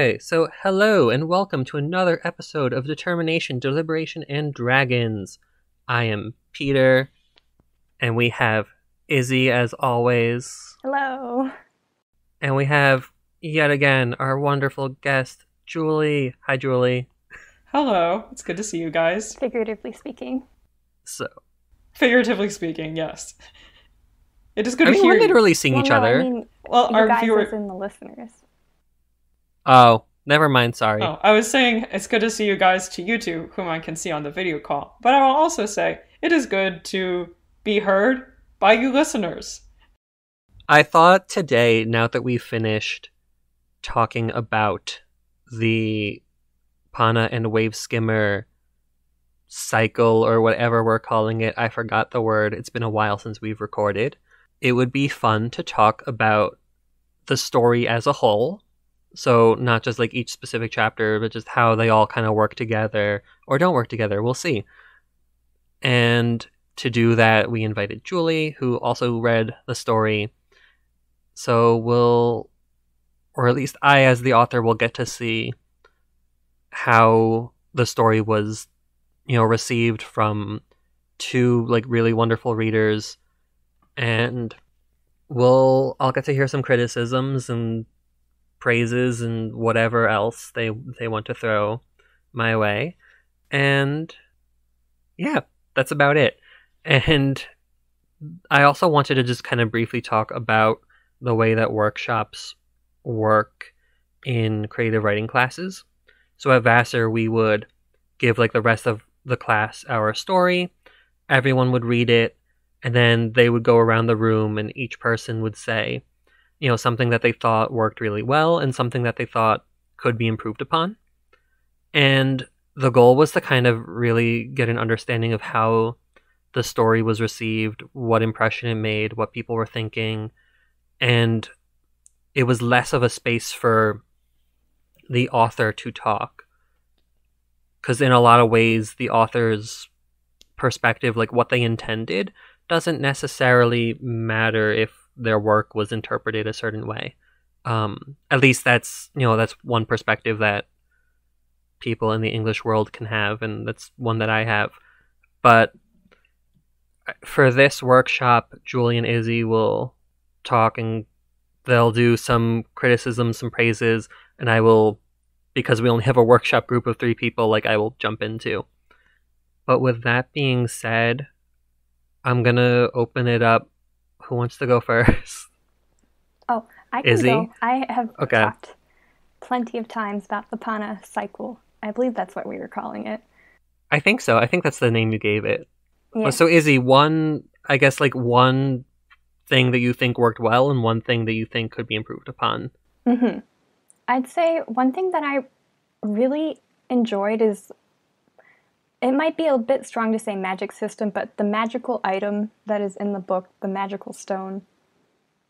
Okay, so hello and welcome to another episode of Determination, Deliberation, and Dragons. I am Peter, and we have Izzy as always, Hello. and we have yet again our wonderful guest, Julie. Hi, Julie. Hello, it's good to see you guys. Figuratively speaking. So, Figuratively speaking, yes. It is good I to mean, hear we're literally seeing Well, each no, other. I mean, Well, our guys viewer. as in the listeners. Oh, never mind. Sorry. Oh, I was saying it's good to see you guys to you two, whom I can see on the video call. But I will also say it is good to be heard by you listeners. I thought today, now that we've finished talking about the Pana and Wave Skimmer cycle or whatever we're calling it, I forgot the word. It's been a while since we've recorded. It would be fun to talk about the story as a whole. So, not just like each specific chapter, but just how they all kind of work together or don't work together. We'll see. And to do that, we invited Julie, who also read the story. So we'll, or at least I, as the author, will get to see how the story was, you know, received from two like really wonderful readers, and we'll I'll get to hear some criticisms and praises and whatever else they they want to throw my way, and yeah, that's about it. And I also wanted to just kind of briefly talk about the way that workshops work in creative writing classes. So at Vassar, we would give like the rest of the class our story. Everyone would read it, and then they would go around the room, and each person would say, you know, something that they thought worked really well and something that they thought could be improved upon. And the goal was to kind of really get an understanding of how the story was received, what impression it made, what people were thinking, and it was less of a space for the author to talk. Because in a lot of ways, the author's perspective, like what they intended, doesn't necessarily matter if their work was interpreted a certain way. Um, at least that's you know that's one perspective that people in the English world can have, and that's one that I have. But for this workshop, Julie and Izzy will talk and they'll do some criticism, some praises, and I will, because we only have a workshop group of three people, like I will jump into. But with that being said, I'm gonna open it up. Who wants to go first? Oh, I can Izzy? go. I have Okay. talked plenty of times about the Pana cycle. I believe that's what we were calling it. I think so. I think that's the name you gave it. Yeah. So Izzy, one, I guess, like one thing that you think worked well, and one thing that you think could be improved upon. hmm I'd say one thing that I really enjoyed is it might be a bit strong to say magic system, but the magical item that is in the book, the magical stone,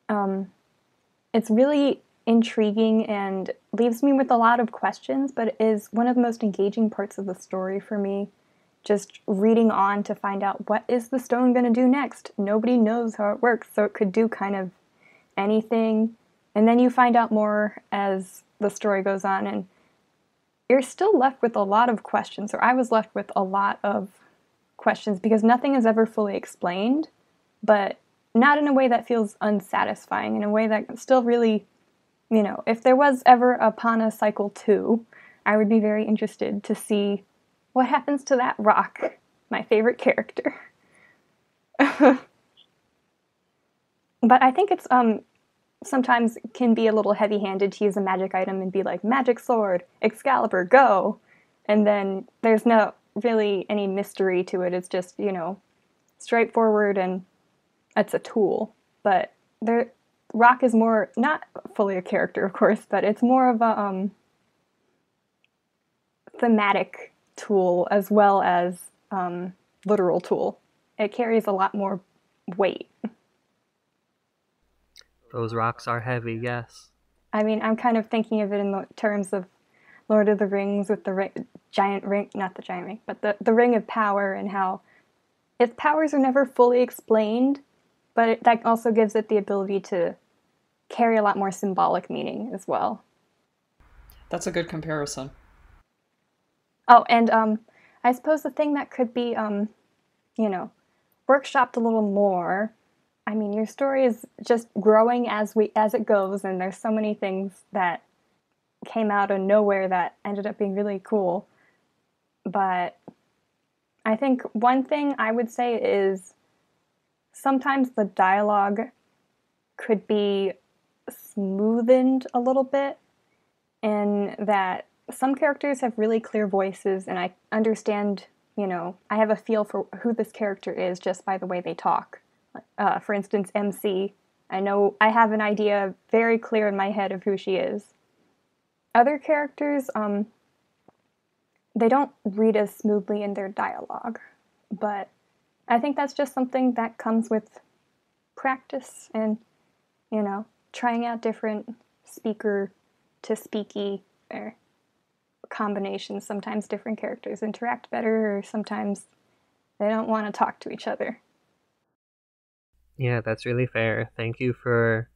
um, it's really intriguing and leaves me with a lot of questions, but is one of the most engaging parts of the story for me. Just reading on to find out what is the stone going to do next. Nobody knows how it works, so it could do kind of anything. And then you find out more as the story goes on, and you're still left with a lot of questions, or I was left with a lot of questions because nothing is ever fully explained, but not in a way that feels unsatisfying, in a way that still really, you know, if there was ever a Pana Cycle 2, I would be very interested to see what happens to that rock, my favorite character. but I think it's um sometimes can be a little heavy-handed to use a magic item and be like magic sword, Excalibur, go. And then there's no really any mystery to it. It's just, you know, straightforward and it's a tool. But there Rock is more not fully a character, of course, but it's more of a um thematic tool as well as um, literal tool. It carries a lot more weight. Those rocks are heavy, yes. I mean, I'm kind of thinking of it in the terms of Lord of the Rings with the ri- giant ring, not the giant ring, but the, the ring of power and how its powers are never fully explained, but it, that also gives it the ability to carry a lot more symbolic meaning as well. That's a good comparison. Oh, and um, I suppose the thing that could be, um, you know, workshopped a little more. I mean, your story is just growing as we as it goes, and there's so many things that came out of nowhere that ended up being really cool. But I think one thing I would say is sometimes the dialogue could be smoothened a little bit in that some characters have really clear voices and I understand, you know, I have a feel for who this character is just by the way they talk. Uh, for instance, MC, I know I have an idea very clear in my head of who she is. Other characters, um, they don't read as smoothly in their dialogue, but I think that's just something that comes with practice and, you know, trying out different speaker to speaky or combinations. Sometimes different characters interact better, or sometimes they don't want to talk to each other. Yeah, that's really fair. Thank you for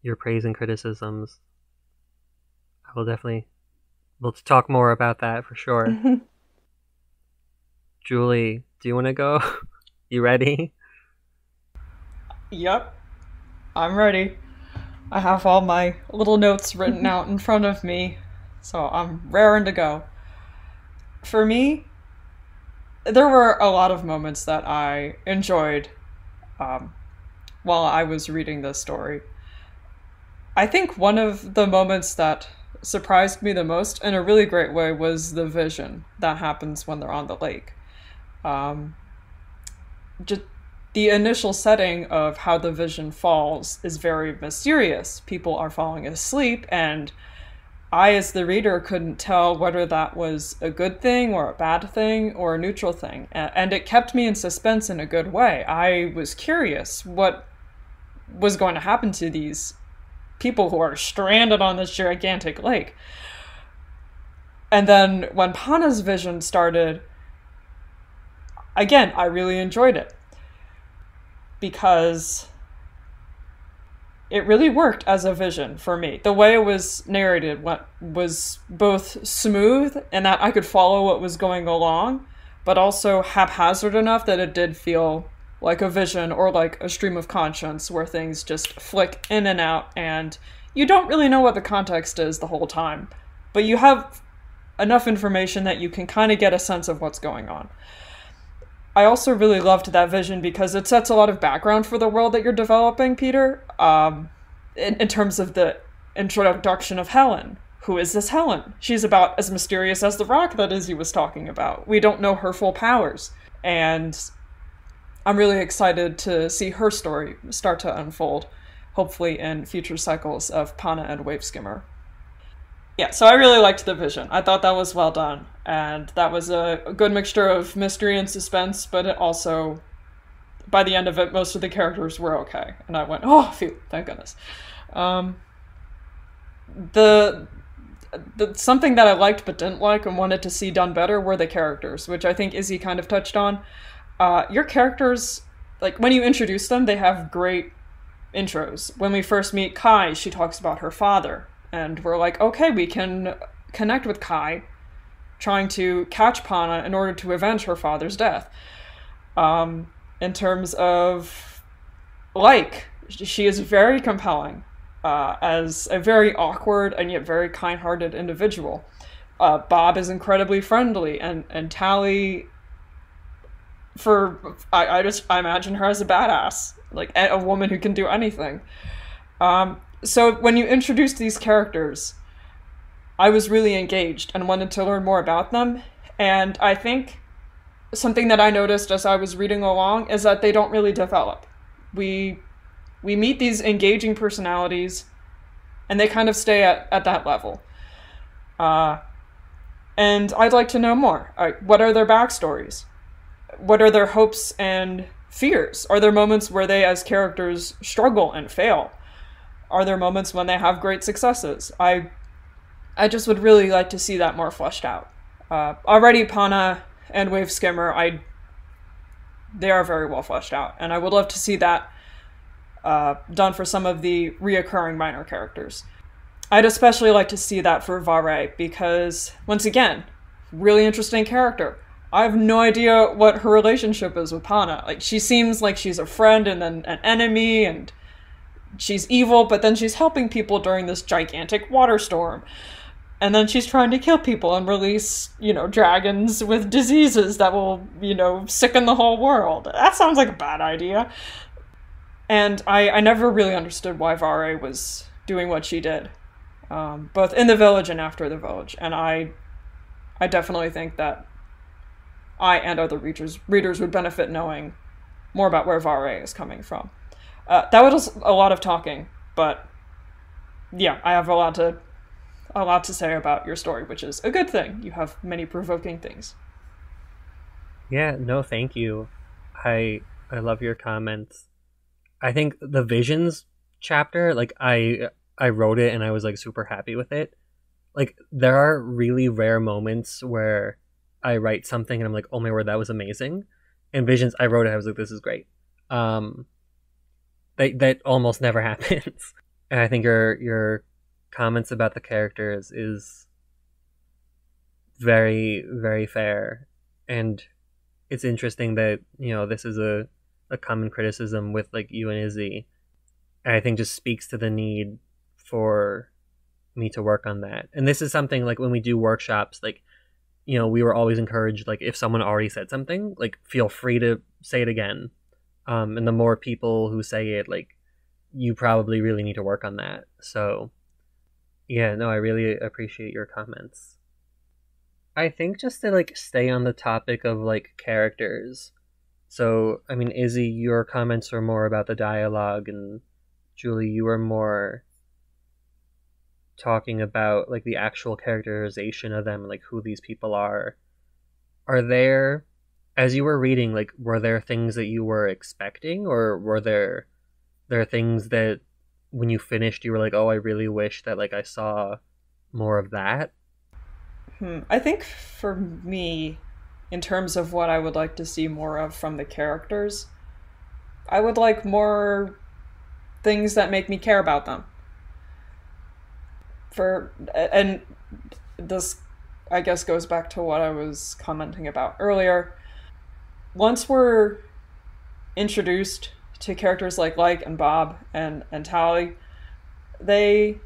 your praise and criticisms. I will definitely we'll talk more about that for sure. Julie, do you want to go? You ready? Yep. I'm ready. I have all my little notes written out in front of me, so I'm raring to go. For me, there were a lot of moments that I enjoyed um, while I was reading this story. I think one of the moments that surprised me the most in a really great way was the vision that happens when they're on the lake. Um, just the initial setting of how the vision falls is very mysterious. People are falling asleep, and I, as the reader, couldn't tell whether that was a good thing or a bad thing or a neutral thing. And it kept me in suspense in a good way. I was curious what was going to happen to these people who are stranded on this gigantic lake. And then when Pana's vision started, again, I really enjoyed it because it really worked as a vision for me. The way it was narrated was both smooth and that I could follow what was going along, but also haphazard enough that it did feel like a vision or like a stream of conscience where things just flick in and out and you don't really know what the context is the whole time, but you have enough information that you can kind of get a sense of what's going on. I also really loved that vision because it sets a lot of background for the world that you're developing, Peter. Um, in, in terms of the introduction of Helen. Who is this Helen? She's about as mysterious as the rock that Izzy was talking about. We don't know her full powers. And I'm really excited to see her story start to unfold, hopefully in future cycles of Pana and Wave Skimmer yeah, so I really liked the vision. I thought that was well done, and that was a, good mixture of mystery and suspense. But it also, by the end of it, most of the characters were okay, and I went, "Oh, phew, thank goodness." Um, the the something that I liked but didn't like and wanted to see done better were the characters, which I think Izzy kind of touched on. Uh, your characters, like when you introduce them, they have great intros. When we first meet Kai, she talks about her father and we're like, okay, we can connect with Kai, trying to catch Pana in order to avenge her father's death. Um, in terms of like, she is very compelling uh, as a very awkward and yet very kind-hearted individual. Uh, Bob is incredibly friendly, and and Tally, for I, I just I imagine her as a badass, like a, woman who can do anything. Um, so when you introduced these characters, I was really engaged and wanted to learn more about them. And I think something that I noticed as I was reading along is that they don't really develop. We we meet these engaging personalities and they kind of stay at, at that level. Uh, and I'd like to know more. Uh, what are their backstories? What are their hopes and fears? Are there moments where they, as characters, struggle and fail? are there moments when they have great successes? I I just would really like to see that more fleshed out. Uh, already Pana and Wave Skimmer, I they are very well fleshed out, and I would love to see that uh, done for some of the reoccurring minor characters. I'd especially like to see that for Vare because, once again, really interesting character. I have no idea what her relationship is with Pana. Like, she seems like she's a friend and then an enemy, and she's evil, but then she's helping people during this gigantic water storm. And then she's trying to kill people and release, you know, dragons with diseases that will, you know, sicken the whole world. That sounds like a bad idea. And I, I never really understood why Vare was doing what she did, um, both in the village and after the village. And I, I definitely think that I and other readers readers would benefit knowing more about where Vare is coming from. Uh, that was a lot of talking, but yeah, I have a lot to a lot to say about your story, which is a good thing. You have many provoking things. Yeah, no, thank you. I I love your comments. I think the visions chapter, like I I wrote it and I was like super happy with it. Like there are really rare moments where I write something and I'm like, oh my word, that was amazing. And visions, I wrote it, I was like, this is great. Um, that that almost never happens. and I think your your comments about the characters is very very fair, and it's interesting that you know this is a a common criticism with like you and Izzy, and I think just speaks to the need for me to work on that. And this is something like when we do workshops, like you know, we were always encouraged like if someone already said something, like feel free to say it again um, and the more people who say it, like you probably really need to work on that. So, yeah, no, I really appreciate your comments. I think just to like stay on the topic of like characters. So, I mean, Izzy, your comments were more about the dialogue, and Julie, you were more talking about like the actual characterization of them, like who these people are. Are there as you were reading, like, were there things that you were expecting, or were there there things that when you finished you were like, oh, I really wish that like I saw more of that? Hmm. I think for me, in terms of what I would like to see more of from the characters, I would like more things that make me care about them. For and this I guess goes back to what I was commenting about earlier once we're introduced to characters like Like and Bob and and Tally, they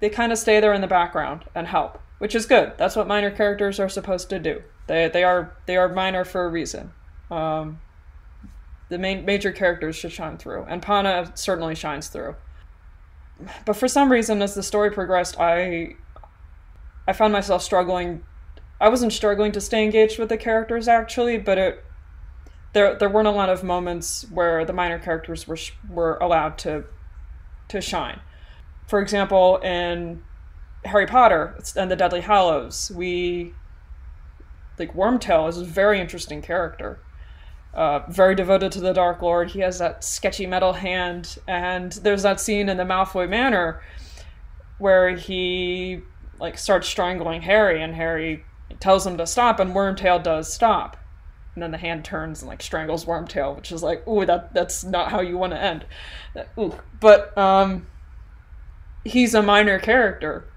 they kind of stay there in the background and help, which is good. That's what minor characters are supposed to do. They they are they are minor for a reason. Um, the main major characters should shine through, and Pana certainly shines through. But for some reason, as the story progressed, I I found myself struggling I wasn't struggling to stay engaged with the characters actually, but it there there weren't a lot of moments where the minor characters were were allowed to to shine. For example, in Harry Potter and the Deathly Hallows, we like Wormtail is a very interesting character. Uh, very devoted to the Dark Lord. He has that sketchy metal hand, and there's that scene in the Malfoy Manor where he like starts strangling Harry, and Harry tells him to stop, and Wormtail does stop. And then the hand turns and like strangles Wormtail, which is like, ooh, that that's not how you want to end. Ooh. But um, he's a minor character,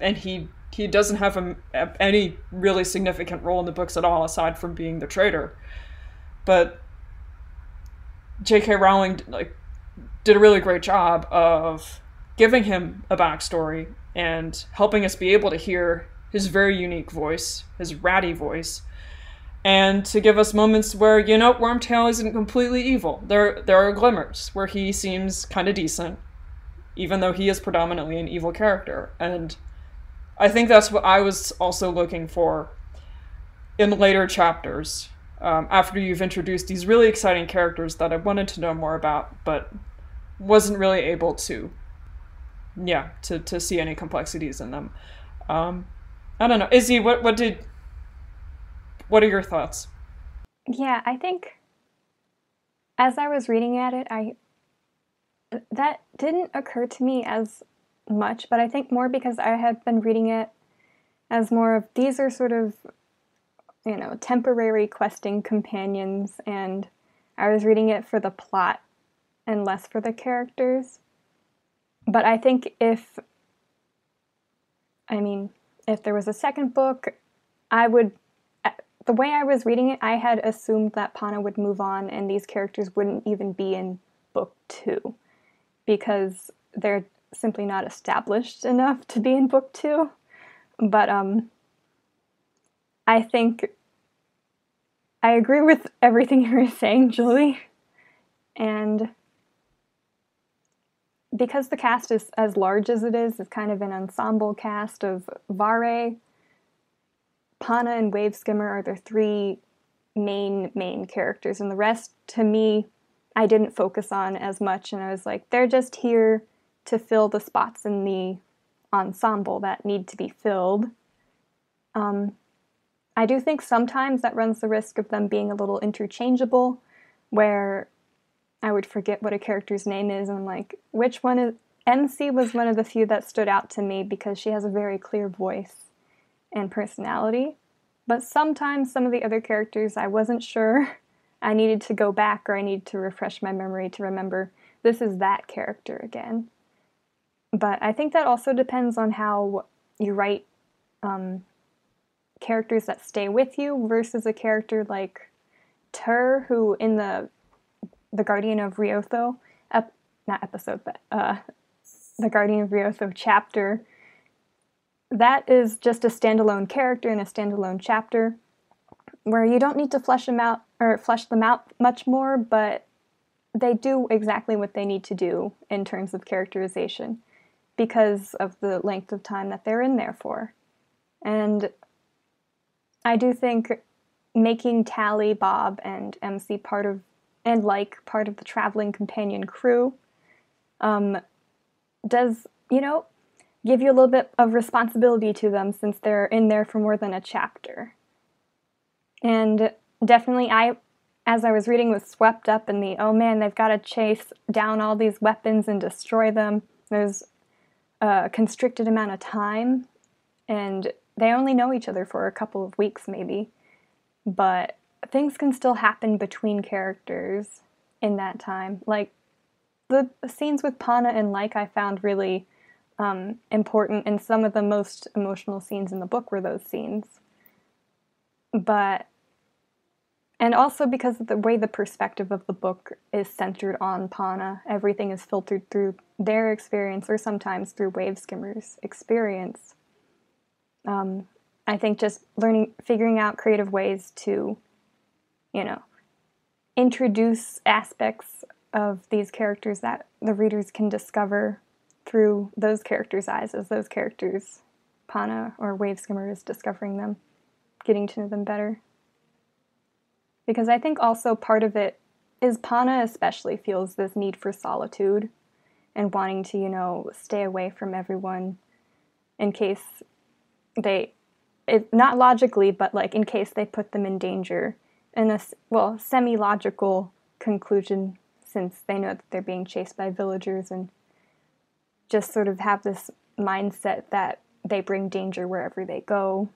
and he he doesn't have a, any really significant role in the books at all, aside from being the traitor. But J.K. Rowling like did a really great job of giving him a backstory and helping us be able to hear his very unique voice, his ratty voice, and to give us moments where you know Wormtail isn't completely evil. There there are glimmers where he seems kind of decent, even though he is predominantly an evil character. And I think that's what I was also looking for in later chapters. Um, after you've introduced these really exciting characters that I wanted to know more about, but wasn't really able to, yeah, to, to see any complexities in them. Um, I don't know. Izzy, what what did what are your thoughts? Yeah, I think as I was reading at it, I that didn't occur to me as much, but I think more because I had been reading it as more of these are sort of you know, temporary questing companions and I was reading it for the plot and less for the characters. But I think if I mean, if there was a second book, I would. uh, The way I was reading it, I had assumed that Pana would move on and these characters wouldn't even be in book two because they're simply not established enough to be in book two. But um, I think I agree with everything you were saying, Julie. And because the cast is as large as it is, it's kind of an ensemble cast of Vare, Pana, and Wave Skimmer are the three main main characters, and the rest, to me, I didn't focus on as much, and I was like, they're just here to fill the spots in the ensemble that need to be filled. Um, I do think sometimes that runs the risk of them being a little interchangeable, where I would forget what a character's name is, and I'm like, which one is. MC was one of the few that stood out to me because she has a very clear voice and personality. But sometimes some of the other characters, I wasn't sure. I needed to go back or I needed to refresh my memory to remember this is that character again. But I think that also depends on how you write um, characters that stay with you versus a character like Tur, who in the the Guardian of Riotho, ep- not episode, but uh, the Guardian of Riotho chapter, that is just a standalone character in a standalone chapter where you don't need to flesh them out or flesh them out much more, but they do exactly what they need to do in terms of characterization because of the length of time that they're in there for. And I do think making Tally, Bob, and MC part of and like part of the traveling companion crew um, does, you know, give you a little bit of responsibility to them since they're in there for more than a chapter. And definitely, I, as I was reading, was swept up in the oh man, they've got to chase down all these weapons and destroy them. There's a constricted amount of time, and they only know each other for a couple of weeks, maybe. But things can still happen between characters in that time. Like the scenes with Pana and Like, I found really um, important, and some of the most emotional scenes in the book were those scenes. But, and also because of the way the perspective of the book is centered on Pana, everything is filtered through their experience or sometimes through Wave Skimmer's experience. Um, I think just learning, figuring out creative ways to, you know, introduce aspects of these characters that the readers can discover through those characters' eyes as those characters, Pana or Wave Skimmer, is discovering them, getting to know them better. Because I think also part of it is Pana especially feels this need for solitude and wanting to, you know, stay away from everyone in case they, it, not logically, but like in case they put them in danger. In a, well, semi logical conclusion since they know that they're being chased by villagers and just sort of have this mindset that they bring danger wherever they go.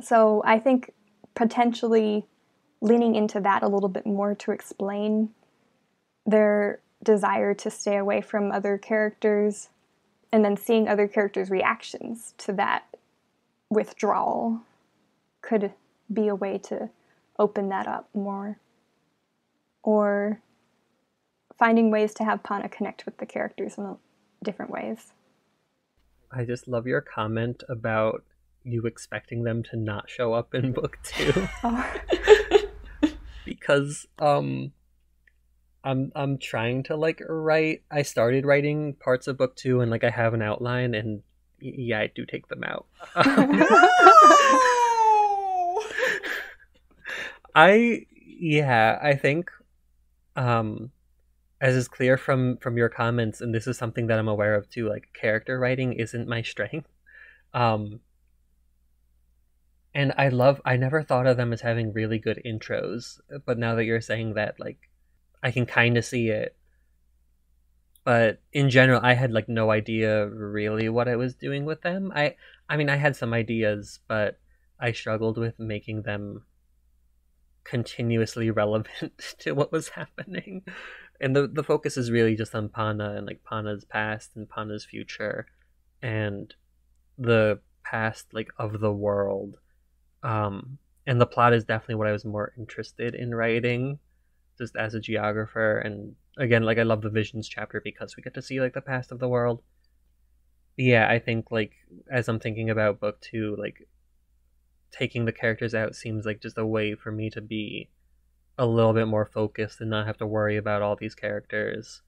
So I think potentially leaning into that a little bit more to explain their desire to stay away from other characters and then seeing other characters' reactions to that withdrawal could be a way to open that up more. Or finding ways to have Pana connect with the characters in different ways. I just love your comment about you expecting them to not show up in book two. Oh. because um I'm I'm trying to like write I started writing parts of book two and like I have an outline and yeah I do take them out. I yeah, I think um as is clear from from your comments and this is something that I'm aware of too, like character writing isn't my strength. Um and I love I never thought of them as having really good intros, but now that you're saying that like I can kind of see it. But in general, I had like no idea really what I was doing with them. I I mean, I had some ideas, but I struggled with making them continuously relevant to what was happening. And the the focus is really just on Pana and like Pana's past and Pana's future. And the past like of the world. Um and the plot is definitely what I was more interested in writing just as a geographer and again like I love the visions chapter because we get to see like the past of the world. Yeah, I think like as I'm thinking about book 2 like taking the characters out seems like just a way for me to be a little bit more focused and not have to worry about all these characters.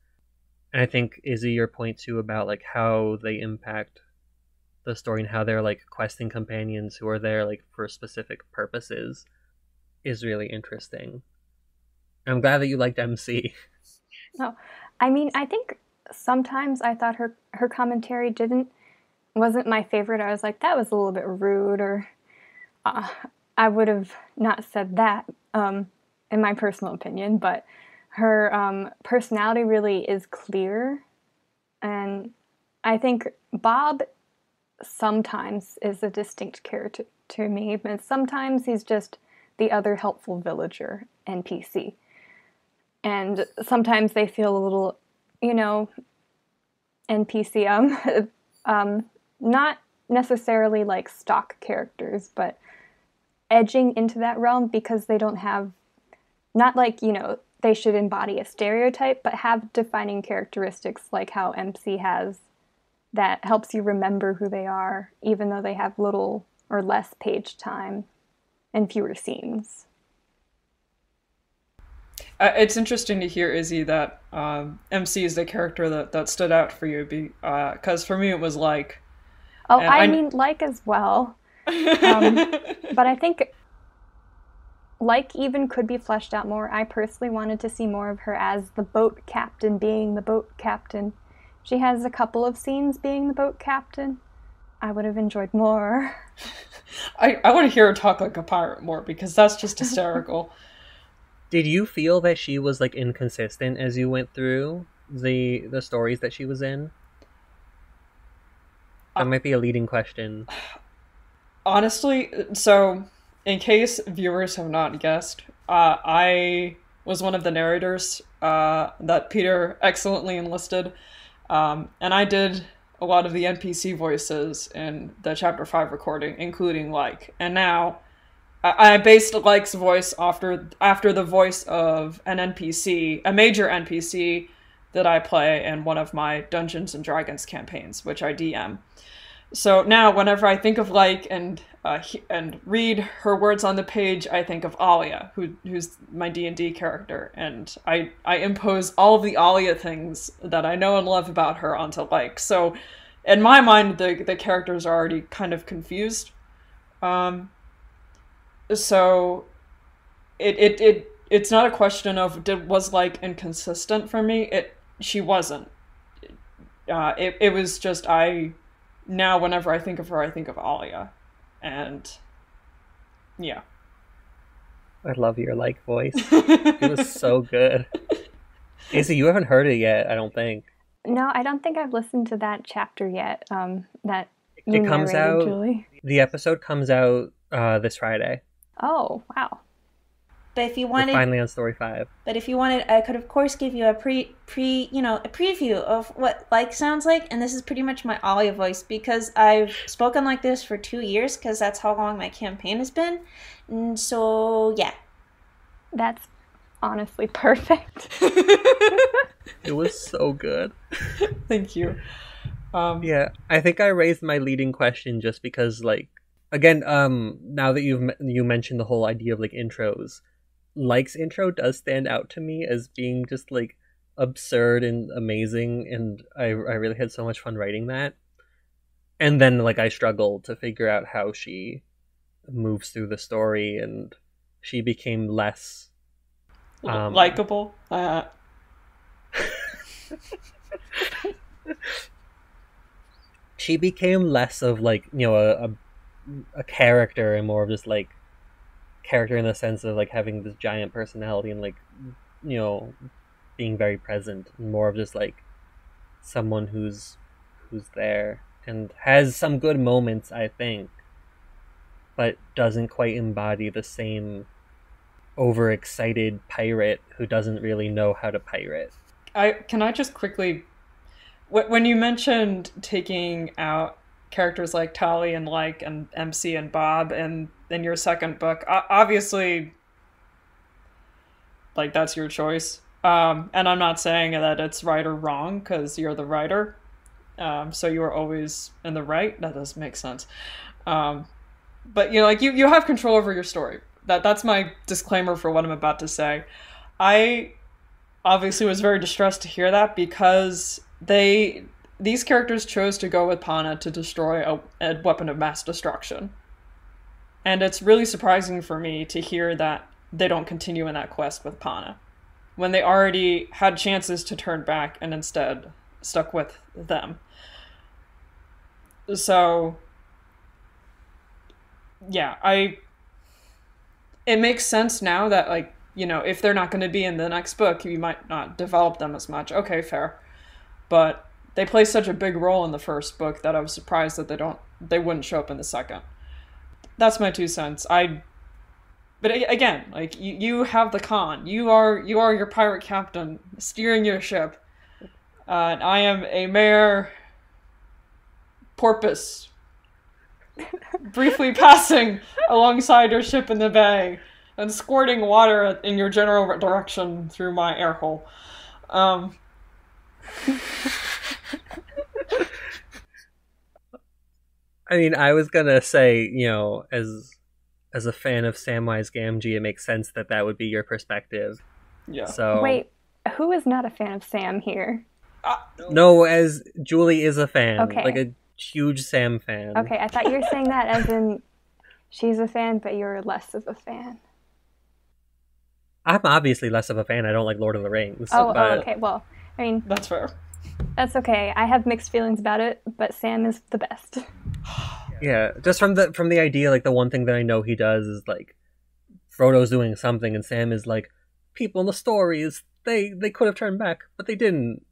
And I think Izzy your point too about like how they impact the story and how they're like questing companions who are there like for specific purposes is really interesting. I'm glad that you liked MC. No, I mean I think sometimes I thought her her commentary didn't wasn't my favorite. I was like that was a little bit rude, or uh, I would have not said that um, in my personal opinion. But her um, personality really is clear, and I think Bob sometimes is a distinct character to me, but sometimes he's just the other helpful villager NPC. And sometimes they feel a little, you know, NPC, um, um, not necessarily like stock characters, but edging into that realm because they don't have, not like, you know, they should embody a stereotype, but have defining characteristics like how MC has that helps you remember who they are, even though they have little or less page time and fewer scenes. It's interesting to hear, Izzy, that um, MC is the character that, that stood out for you, because uh, for me it was like. Oh, I, I, mean, like as well. Um, but I think like even could be fleshed out more. I personally wanted to see more of her as the boat captain, being the boat captain she has a couple of scenes being the boat captain. I would have enjoyed more. I, I want to hear her talk like a pirate more because that's just hysterical. Did you feel that she was like inconsistent as you went through the the stories that she was in? That uh, might be a leading question. Honestly, so in case viewers have not guessed, uh, I was one of the narrators uh, that Peter excellently enlisted um, and I did a lot of the NPC voices in the chapter 5 recording, including Like. And now I, based Like's voice after after the voice of an NPC, a major NPC that I play in one of my Dungeons and Dragons campaigns, which I DM. So now, whenever I think of like and uh, and read her words on the page, I think of Alia, who who's my D and D character, and I I impose all of the Alia things that I know and love about her onto Like. So, in my mind, the the characters are already kind of confused. Um. So, it it it it's not a question of did was like inconsistent for me. It she wasn't. Uh, it it was just I now whenever I think of her, I think of Alia, and yeah. I love your like voice. it was so good. Izzy, you haven't heard it yet, I don't think. No, I don't think I've listened to that chapter yet. Um, that it comes out. Julie. The episode comes out uh, this Friday. Oh wow! But if you wanted We're finally on story five. But if you wanted, I could of course give you a pre pre you know a preview of what like sounds like, and this is pretty much my Alia voice because I've spoken like this for two years because that's how long my campaign has been. And so yeah, that's honestly perfect. it was so good. Thank you. Um, yeah, I think I raised my leading question just because like again um now that you've you mentioned the whole idea of like intros Like's intro does stand out to me as being just like absurd and amazing, and I I really had so much fun writing that. And then like I struggled to figure out how she moves through the story, and she became less um, likable. Uh... she became less of like you know a, a a character and more of just like character in the sense of like having this giant personality and like you know being very present and more of just like someone who's who's there and has some good moments i think but doesn't quite embody the same overexcited pirate who doesn't really know how to pirate. I can i just quickly when you mentioned taking out characters like Tali and like and MC and Bob and in your second book. Obviously, like that's your choice. Um, and I'm not saying that it's right or wrong because you're the writer. Um, so you are always in the right. That does make sense. Um, but you know, like you, you have control over your story. That that's my disclaimer for what I'm about to say. I obviously was very distressed to hear that because they these characters chose to go with Pana to destroy a, a weapon of mass destruction. And it's really surprising for me to hear that they don't continue in that quest with Pana when they already had chances to turn back and instead stuck with them. So yeah, I it makes sense now that like, you know, if they're not going to be in the next book, you might not develop them as much. Okay, fair. But they play such a big role in the first book that I was surprised that they don't they wouldn't show up in the second. That's my two cents. I but again, like you, you have the con. You are you are your pirate captain steering your ship. Uh, and I am a mere porpoise briefly passing alongside your ship in the bay and squirting water in your general direction through my air hole. Um, I mean, I was gonna say, you know, as as a fan of Samwise Gamgee, it makes sense that that would be your perspective. yeah. So Wait, who is not a fan of Sam here? Ah, no, as Julie is a fan, Okay. like a huge Sam fan. Okay, I thought you were saying that as in she's a fan, but you're less of a fan. I'm obviously less of a fan. I don't like Lord of the Rings. Oh, oh but oh okay. Well, I mean, That's fair. That's okay. I have mixed feelings about it, but Sam is the best. Yeah, just from the from the idea, like the one thing that I know he does is like Frodo's doing something, and Sam is like, people in the stories they they could have turned back, but they didn't.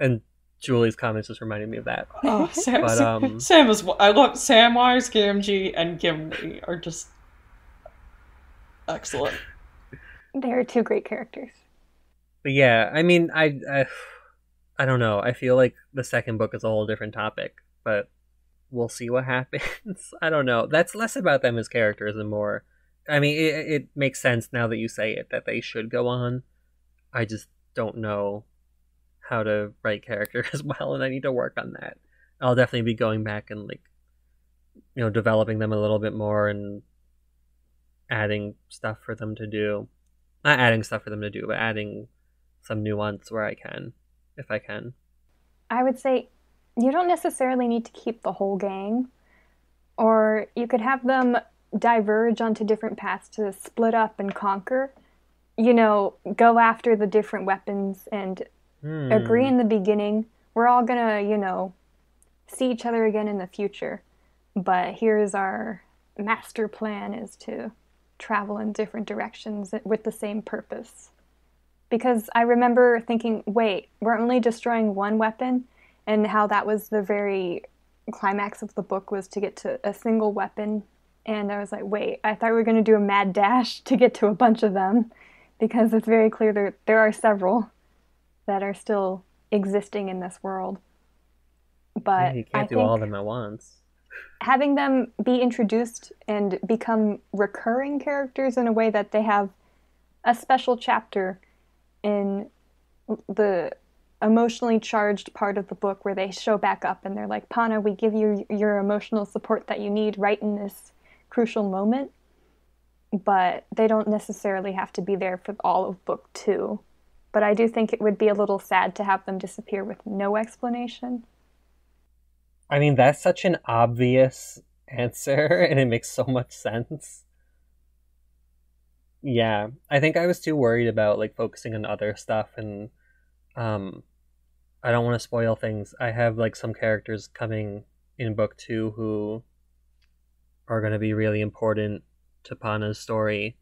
And Julie's comments just reminded me of that. Oh, Sam, But, um, Sam is. I love Samwise, Gamgee, and Gimli are just excellent. They are two great characters. But yeah, I mean, I, I I don't know. I feel like the second book is a whole different topic, but we'll see what happens. I don't know. That's less about them as characters and more. I mean, it, it makes sense now that you say it that they should go on. I just don't know how to write characters well, and I need to work on that. I'll definitely be going back and like, you know, developing them a little bit more and adding stuff for them to do. Not adding stuff for them to do, but adding some nuance where I can, if I can. I would say you don't necessarily need to keep the whole gang, or you could have them diverge onto different paths to split up and conquer. You know, go after the different weapons and Hmm. agree in the beginning. We're all gonna, you know, see each other again in the future. But here's our master plan is to travel in different directions with the same purpose. Because I remember thinking, wait, we're only destroying one weapon, and how that was the very climax of the book was to get to a single weapon. And I was like, wait, I thought we were going to do a mad dash to get to a bunch of them, because it's very clear there, there are several that are still existing in this world. But mm-hmm, you can't do all of them at once. having them be introduced and become recurring characters in a way that they have a special chapter in the emotionally charged part of the book where they show back up and they're like, Pana, we give you your emotional support that you need right in this crucial moment. But they don't necessarily have to be there for all of book two. But I do think it would be a little sad to have them disappear with no explanation. I mean, that's such an obvious answer, and it makes so much sense. Yeah, I think I was too worried about like focusing on other stuff, and um, I don't want to spoil things. I have like some characters coming in book two who are going to be really important to Pana's story.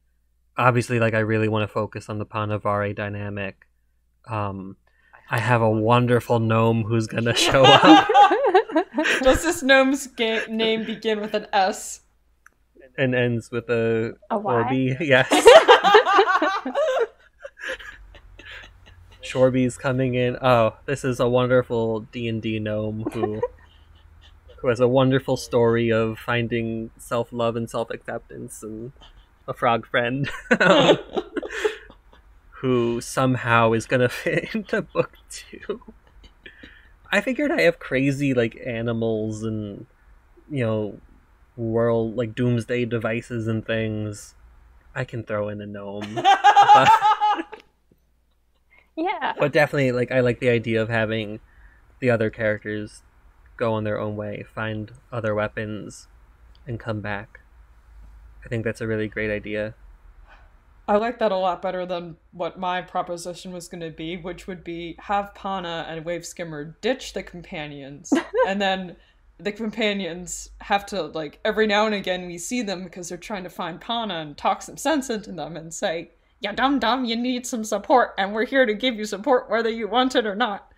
Obviously, like I really want to focus on the Panavare dynamic. Um, I have a wonderful gnome who's going to show up. Does this gnome's ga- name begin with an S? And ends with a A Y? Orby. Yes, Shorby's coming in. Oh, this is a wonderful D and D gnome who who has a wonderful story of finding self love and self acceptance and a frog friend who somehow is gonna fit into book two. I figured I have crazy like animals and you know world like doomsday devices and things. I can throw in a gnome. but, Yeah. but definitely like I like the idea of having the other characters go on their own way, find other weapons and come back. I think that's a really great idea. I like that a lot better than what my proposition was going to be, which would be have Pana and Wave Skimmer ditch the companions, and then the companions have to like every now and again we see them because they're trying to find Pana and talk some sense into them and say, "Yeah, dum dum, you need some support, and we're here to give you support whether you want it or not."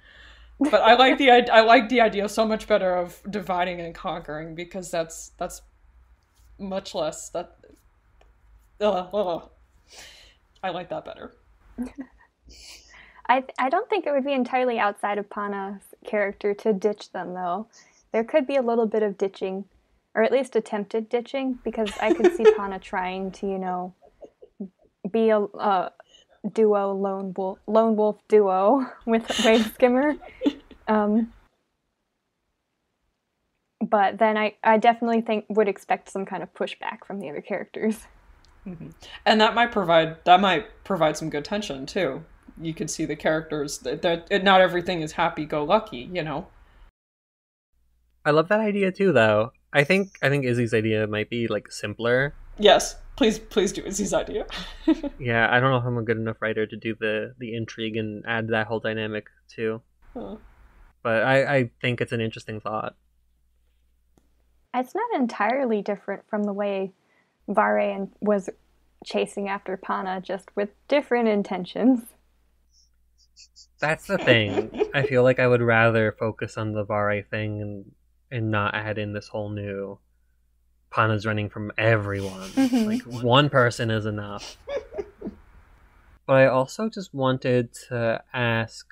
But I like the I like the idea so much better of dividing and conquering because that's that's much less that. Ugh, ugh. I like that better. I I don't think it would be entirely outside of Pana's character to ditch them though. There could be a little bit of ditching, or at least attempted ditching, because I could see Pana trying to, you know, be a, a duo lone wolf lone wolf duo with Wave Skimmer. Um, but then I, I definitely think would expect some kind of pushback from the other characters. and that might provide that might provide some good tension too. You could see the characters that, that not everything is happy go lucky, you know. I love that idea too though. I think I think Izzy's idea might be like simpler. Yes, please please do Izzy's idea. Yeah, I don't know if I'm a good enough writer to do the the intrigue and add that whole dynamic too. Huh. But I, I think it's an interesting thought. It's not entirely different from the way Vare and was chasing after Pana, just with different intentions. That's the thing. I feel like I would rather focus on the Vare thing and and not add in this whole new Pana's running from everyone. Like one person is enough. but I also just wanted to ask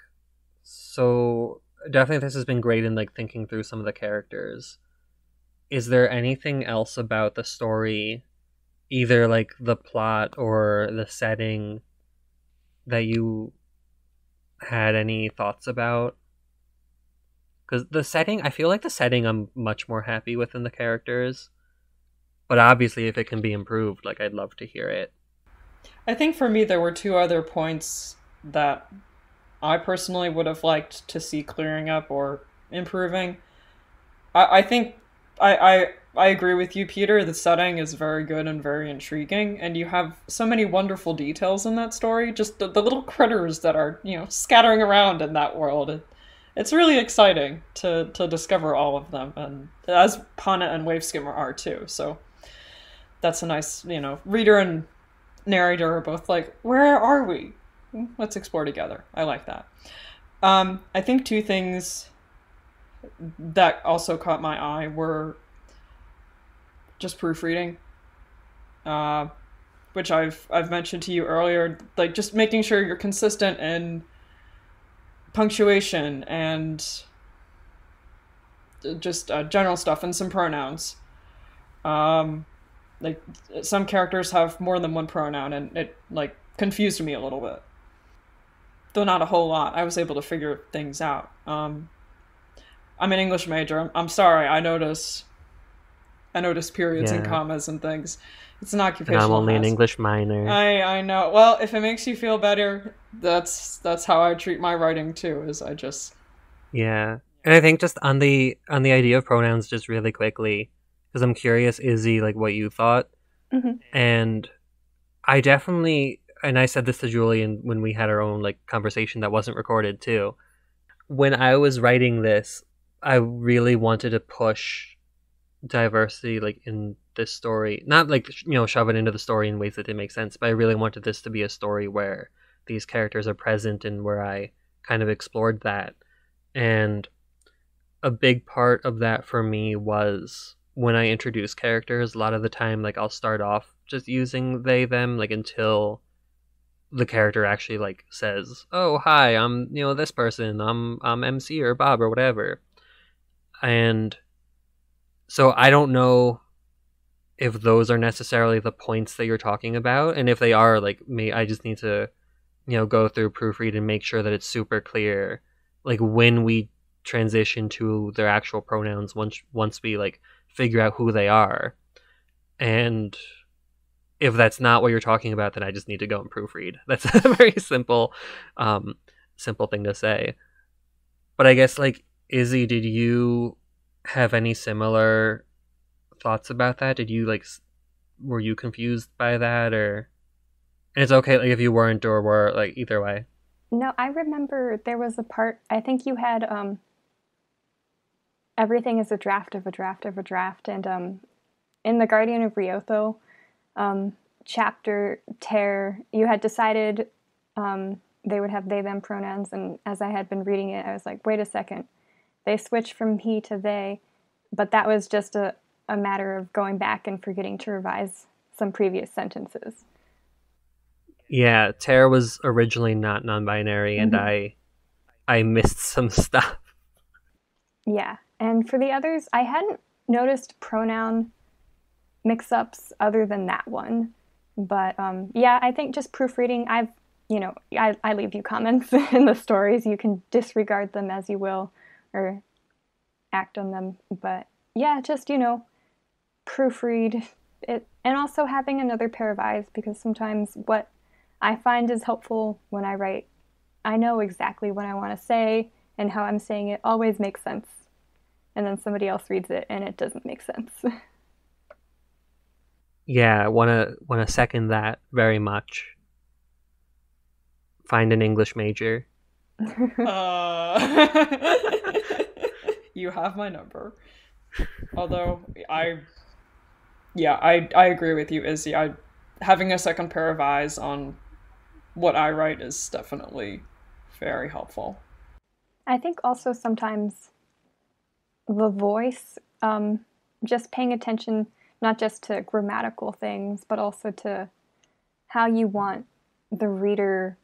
so definitely this has been great in like thinking through some of the characters. Is there anything else about the story either like the plot or the setting that you had any thoughts about because the setting i feel like the setting i'm much more happy with than the characters but obviously if it can be improved like i'd love to hear it I think for me there were two other points that I personally would have liked to see clearing up or improving. I, I think I, I I agree with you, Peter. The setting is very good and very intriguing, and you have so many wonderful details in that story. Just the, the little critters that are you know scattering around in that world. It, it's really exciting to to discover all of them, and as Pana and Wave Skimmer are too. So that's a nice you know reader and narrator are both like, where are we? Let's explore together. I like that. Um, I think two things that also caught my eye were just proofreading, uh, which I've I've mentioned to you earlier. Like just making sure you're consistent in punctuation and just uh, general stuff and some pronouns. Um, like some characters have more than one pronoun and it like confused me a little bit. Though not a whole lot. I was able to figure things out. Um i'm an english major. I'm, I'm sorry. I notice i notice periods and commas and things it's an and occupational i'm only an english minor. I i know. Well if it makes you feel better that's that's how i treat my writing too is i just yeah. And i think just on the on the idea of pronouns just really quickly because i'm curious izzy like what you thought. Mhm. and i definitely and i said this to julian when we had our own like conversation that wasn't recorded too. When i was writing this i really wanted to push diversity like in this story not like you know shove it into the story in ways that didn't make sense but i really wanted this to be a story where these characters are present and where i kind of explored that. And a big part of that for me was when i introduce characters a lot of the time like i'll start off just using they them like until the character actually like says oh hi i'm you know this person i'm i'm mc or bob or whatever. And so I don't know if those are necessarily the points that you're talking about, and if they are, like me, I just need to, you know, go through proofread and make sure that it's super clear, like when we transition to their actual pronouns once once we like figure out who they are, and if that's not what you're talking about, then I just need to go and proofread. That's a very simple, um, simple thing to say. But I guess like Izzy, did you have any similar thoughts about that? Did you like were you confused by that or and it's okay like if you weren't or were like either way. No, I remember there was a part I think you had um everything is a draft of a draft of a draft and um in the Guardian of Riotho um chapter Tara you had decided um they would have they them pronouns and as I had been reading it I was like wait a second they switched from he to they but that was just a, a matter of going back and forgetting to revise some previous sentences. Yeah, Tara was originally not non-binary, and mm-hmm. I, I missed some stuff. Yeah, and for the others, I hadn't noticed pronoun mix-ups other than that one, but um, yeah, I think just proofreading. I've, you know, I, I leave you comments in the stories. You can disregard them as you will, or act on them, but yeah, just you know, proofread it and also having another pair of eyes because sometimes what I find is helpful when I write, I know exactly what I want to say and how I'm saying it always makes sense. And then somebody else reads it and it doesn't make sense. yeah, I want to want to second that very much. Find an English major. uh, you have my number. Although I, yeah, I I agree with you, Izzy. I having a second pair of eyes on what I write is definitely very helpful. I think also sometimes the voice, um, just paying attention not just to grammatical things, but also to how you want the reader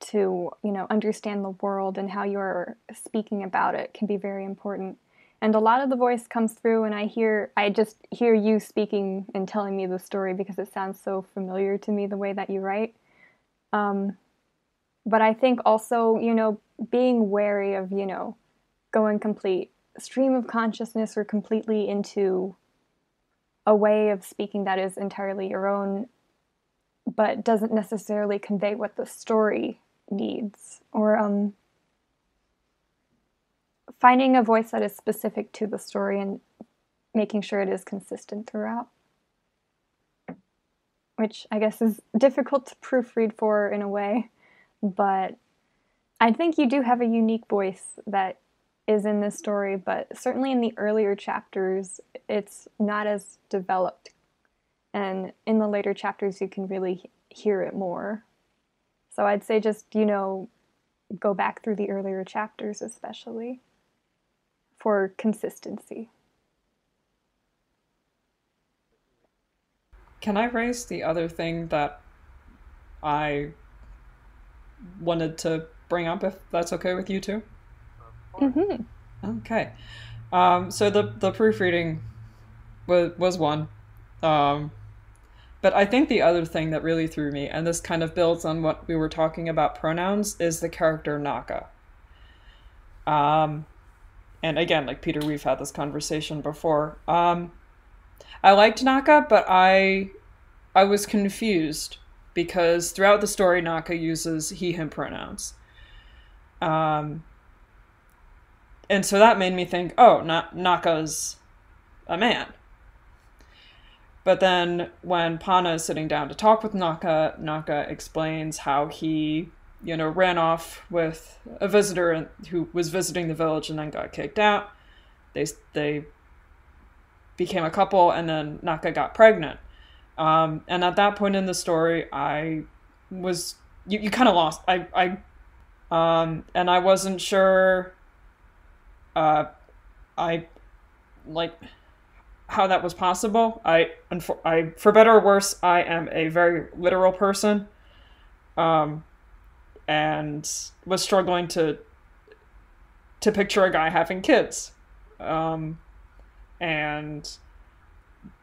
to, you know, understand the world and how you're speaking about it can be very important and a lot of the voice comes through and i hear i just hear you speaking and telling me the story because it sounds so familiar to me the way that you write. Um, but i think also you know being wary of you know going complete stream of consciousness or completely into a way of speaking that is entirely your own but doesn't necessarily convey what the story needs or um, finding a voice that is specific to the story and making sure it is consistent throughout. Which I guess is difficult to proofread for in a way, but I think you do have a unique voice that is in this story, but certainly in the earlier chapters, it's not as developed. And in the later chapters, you can really hear it more. So I'd say just, you know, go back through the earlier chapters, especially for consistency. Can I raise the other thing that I wanted to bring up, if that's okay with you too? Mm-hmm. Okay. Um, so the the proofreading was was one, um, but I think the other thing that really threw me, and this kind of builds on what we were talking about pronouns, is the character Naka. Um, and again, like Peter, we've had this conversation before. Um, I liked Naka, but I I was confused because throughout the story, Naka uses he him pronouns. Um, and so that made me think, oh, Na- Naka's a man. But then when Pana is sitting down to talk with Naka, Naka explains how he you know, ran off with a visitor who was visiting the village and then got kicked out. They they became a couple, and then Naka got pregnant. Um, and at that point in the story, I was you, you kind of lost. I I um, and I wasn't sure. Uh, I like how that was possible. I, I for better or worse, I am a very literal person. Um, and was struggling to to picture a guy having kids. Um, and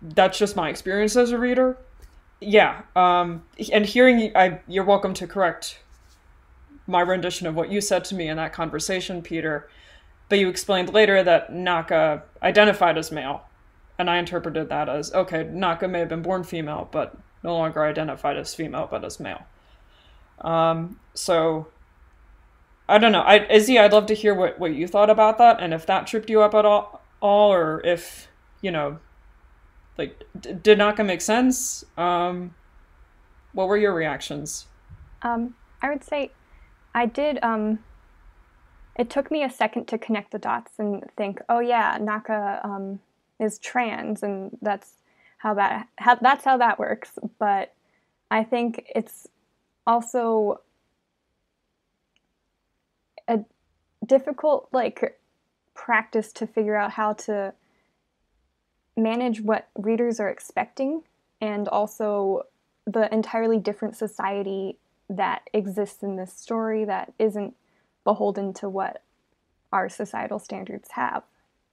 that's just my experience as a reader. Yeah, um, and hearing I, you're welcome to correct my rendition of what you said to me in that conversation, Peter. But you explained later that Naka identified as male, and I interpreted that as okay, Naka may have been born female, but no longer identified as female, but as male. Um, so I don't know. I Izzy, I'd love to hear what, what you thought about that, and if that tripped you up at all, all or if you know, like, d- did Naka make sense? Um, what were your reactions? Um, I would say I did. Um, it took me a second to connect the dots and think, oh yeah, Naka um, is trans, and that's how that how, that's how that works. But I think it's also a difficult like practice to figure out how to manage what readers are expecting and also the entirely different society that exists in this story that isn't beholden to what our societal standards have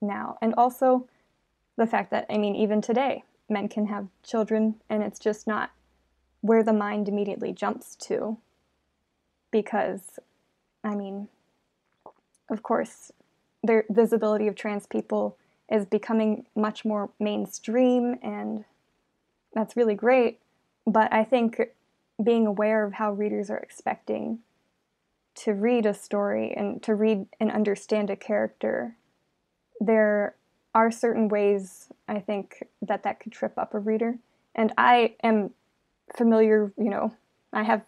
now. And also the fact that, I mean, even today, men can have children and it's just not where the mind immediately jumps to. Because, I mean, of course, the visibility of trans people is becoming much more mainstream, and that's really great. But I think being aware of how readers are expecting to read a story and to read and understand a character, there are certain ways I think that that could trip up a reader. And I am familiar, you know, I have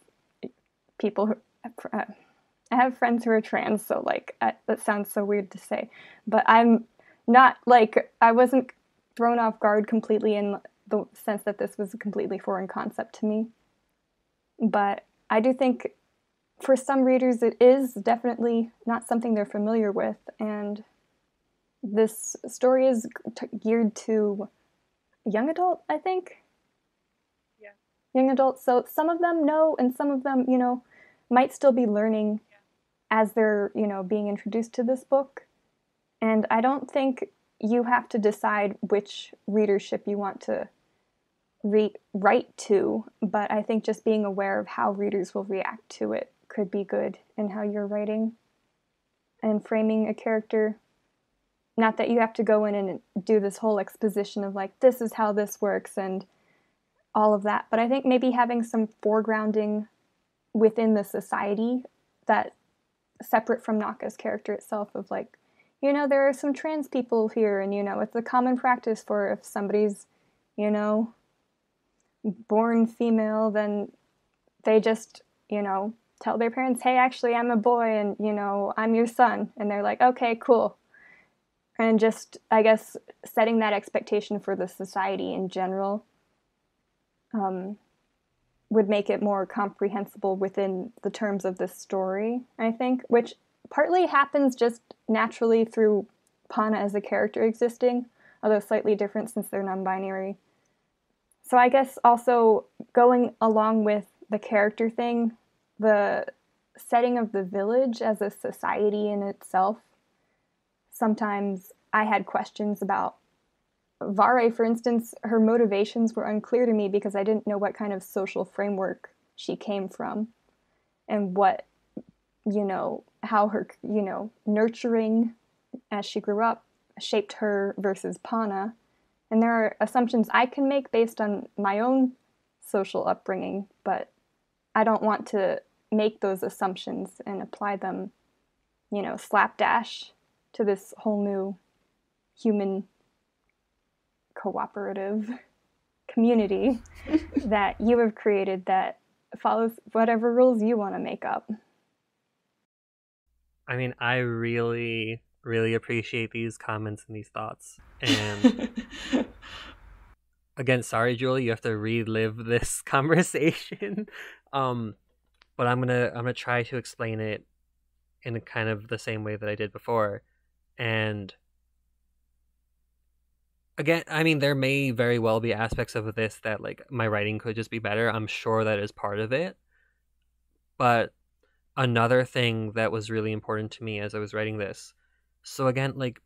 people who, uh, I have friends who are trans, so like I, that sounds so weird to say, but I'm not like I wasn't thrown off guard completely in the sense that this was a completely foreign concept to me. But I do think for some readers it is definitely not something they're familiar with and this story is t- geared to young adult, I think. Young adults. So some of them know and some of them, you know, might still be learning as they're, you know, being introduced to this book. And I don't think you have to decide which readership you want to re- write to, but I think just being aware of how readers will react to it could be good in how you're writing and framing a character. Not that you have to go in and do this whole exposition of like, this is how this works and all of that, but I think maybe having some foregrounding within the society that separate from Naka's character itself of like, you know, there are some trans people here, and you know, it's a common practice for if somebody's, you know, born female, then they just, you know, tell their parents, hey, actually, I'm a boy, and, you know, I'm your son. And they're like, okay, cool. And just, I guess, setting that expectation for the society in general um, would make it more comprehensible within the terms of this story, I think, which partly happens just naturally through Pana as a character existing, although slightly different since they're non binary. So I guess also going along with the character thing, the setting of the village as a society in itself, sometimes I had questions about Vare, for instance, her motivations were unclear to me because I didn't know what kind of social framework she came from and what, you know, how her, you know, nurturing as she grew up shaped her versus Pana. And there are assumptions I can make based on my own social upbringing, but I don't want to make those assumptions and apply them, you know, slapdash to this whole new human cooperative community that you have created that follows whatever rules you want to make up. I mean, I really, really appreciate these comments and these thoughts. And again, sorry, Julie, you have to relive this conversation. um, but I'm gonna I'm gonna try to explain it in kind of the same way that I did before. And again, I mean, there may very well be aspects of this that like my writing could just be better. I'm sure that is part of it. But another thing that was really important to me as I was writing this. So again, like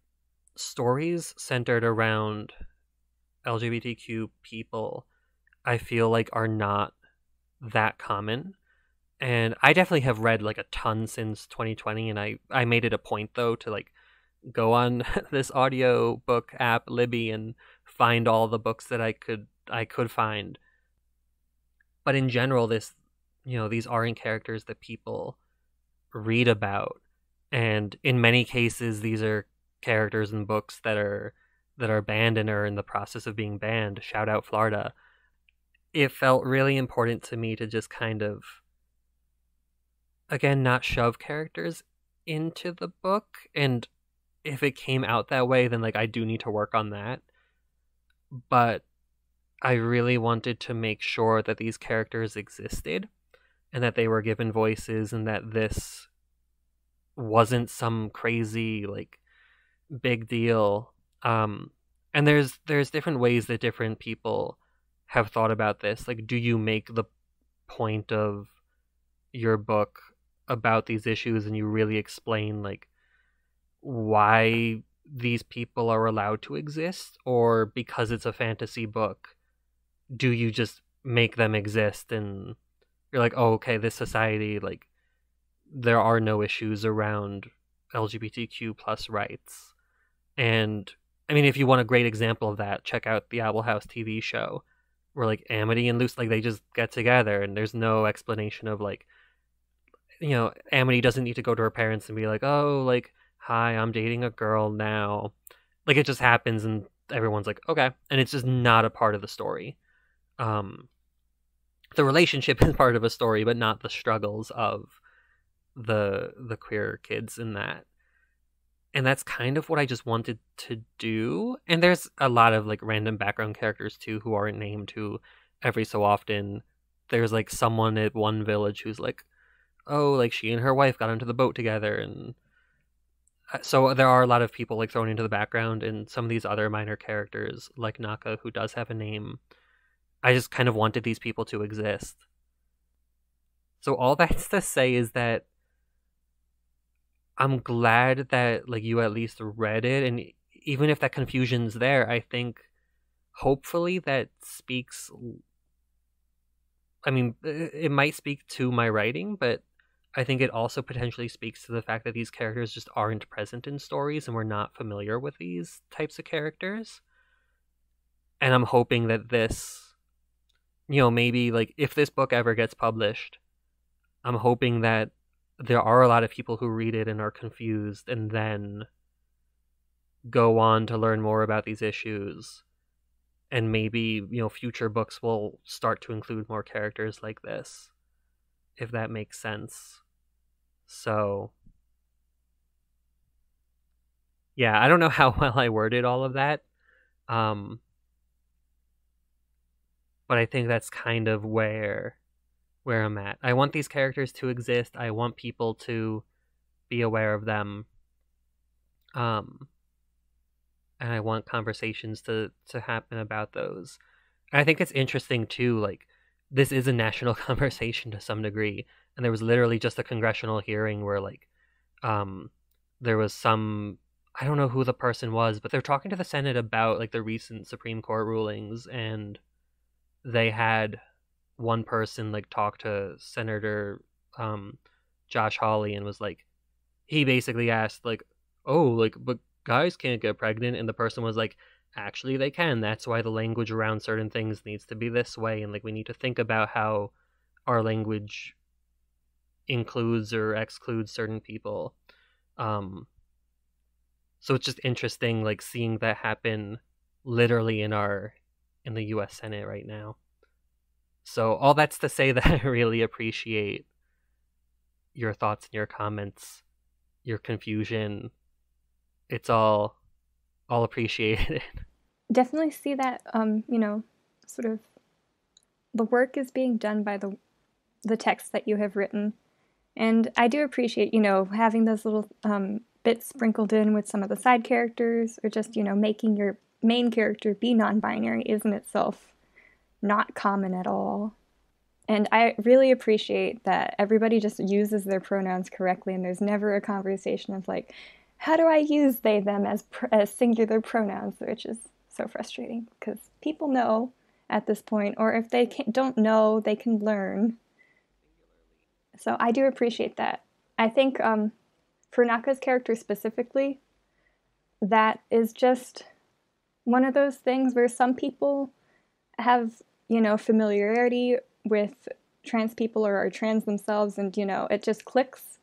stories centered around LGBTQ people, I feel like are not that common. And I definitely have read like a ton since 2020 and I I made it a point though to like go on this audio book app Libby and find all the books that I could I could find. But in general this you know these aren't characters that people read about. And in many cases these are characters and books that are that are banned and are in the process of being banned. Shout out florida. It felt really important to me to just kind of again not shove characters into the book. And if it came out that way then like I do need to work on that. But I really wanted to make sure that these characters existed and that they were given voices and that this wasn't some crazy like big deal. Um and there's there's different ways that different people have thought about this. Like do you make the point of your book about these issues and you really explain like why these people are allowed to exist or because it's a fantasy book do you just make them exist and you're like oh okay this society like there are no issues around lgbtq plus rights. And i mean if you want a great example of that check out the owl house tv show where like amity and Luz like they just get together and there's no explanation of like you know amity doesn't need to go to her parents and be like oh like hi, I'm dating a girl now. Like it just happens and everyone's like, okay. And it's just not a part of the story. Um, the relationship is part of a story, but not the struggles of the the queer kids in that. And that's kind of what I just wanted to do. And there's a lot of like random background characters too who aren't named who every so often there's like someone at one village who's like, oh, like she and her wife got into the boat together and Uh, so there are a lot of people like thrown into the background and some of these other minor characters like Naka who does have a name I just kind of wanted these people to exist. So all that's to say is that I'm glad that like you at least read it and even if that confusion's there I think hopefully that speaks I mean uh, it might speak to my writing but I think it also potentially speaks to the fact that these characters just aren't present in stories and we're not familiar with these types of characters. And I'm hoping that this, you know, maybe like if this book ever gets published, I'm hoping that there are a lot of people who read it and are confused and then go on to learn more about these issues. And maybe, you know, future books will start to include more characters like this, if that makes sense. So, yeah, I don't know how well I worded all of that. Um, but I think that's kind of where where I'm at. I want these characters to exist. I want people to be aware of them. Um and I want conversations to to happen about those. And I think it's interesting too like this is a national conversation to some degree and there was literally just a congressional hearing where like um there was some I don't know who the person was, but they're talking to the Senate about like the recent Supreme Court rulings and they had one person like talk to Senator um Josh Hawley and was like he basically asked like oh like but guys can't get pregnant and the person was like actually they can that's why the language around certain things needs to be this way and like we need to think about how our language includes or excludes certain people. Um, so it's just interesting, like seeing that happen literally in our in the U.S. Senate right now. So all that's to say that I really appreciate your thoughts and your comments, your confusion. It's all all appreciated. Definitely see that um, you know, sort of the work is being done by the the text that you have written and I do appreciate, you know, having those little um, bits sprinkled in with some of the side characters, or just, you know, making your main character be non binary is in itself not common at all. And I really appreciate that everybody just uses their pronouns correctly and there's never a conversation of like, how do I use they them as pr- as singular pronouns, which is so frustrating because people know at this point, or if they don't know, they can learn. So I do appreciate that. I think um, for Naka's character specifically, that is just one of those things where some people have, you know, familiarity with trans people or are trans themselves, and, you know, it just clicks.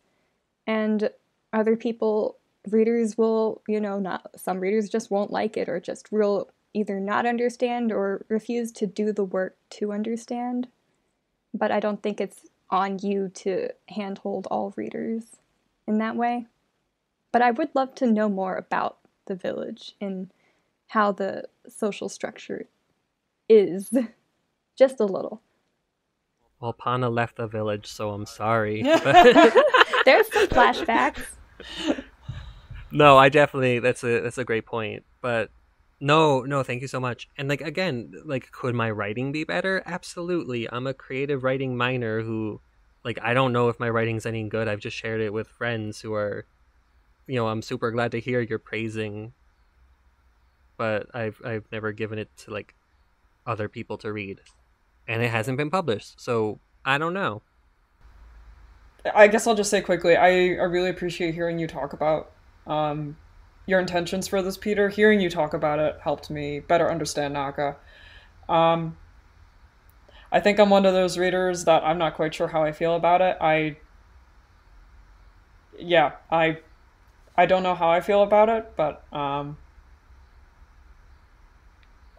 And other people, readers will, you know, not, some readers just won't like it or just will either not understand or refuse to do the work to understand. But I don't think it's on you to handhold all readers in that way. But I would love to know more about the village and how the social structure is. Just a little. Well, Pana left the village, so I'm sorry. There's some flashbacks. No, I definitely that's a that's a great point. But no, no, thank you so much. And like again, like could my writing be better? Absolutely. I'm a creative writing minor who like I don't know if my writing's any good. I've just shared it with friends who are you know, I'm super glad to hear you're praising but I've I've never given it to like other people to read. And it hasn't been published. So I don't know. I guess I'll just say quickly, I, I really appreciate hearing you talk about um, your intentions for this, Peter. Hearing you talk about it helped me better understand Naka. Um, I think I'm one of those readers that I'm not quite sure how I feel about it. I, yeah, I, I don't know how I feel about it, but um,